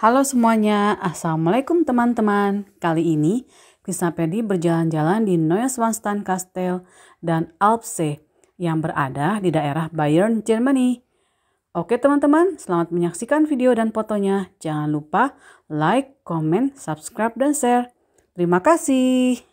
Halo semuanya, Assalamualaikum teman-teman. Kali ini Krisnapedi berjalan-jalan di Neuschwanstein Castle dan Alpsee yang berada di daerah Bayern, Germany. Oke teman-teman, selamat menyaksikan video dan fotonya. Jangan lupa like, comment, subscribe, dan share. Terima kasih.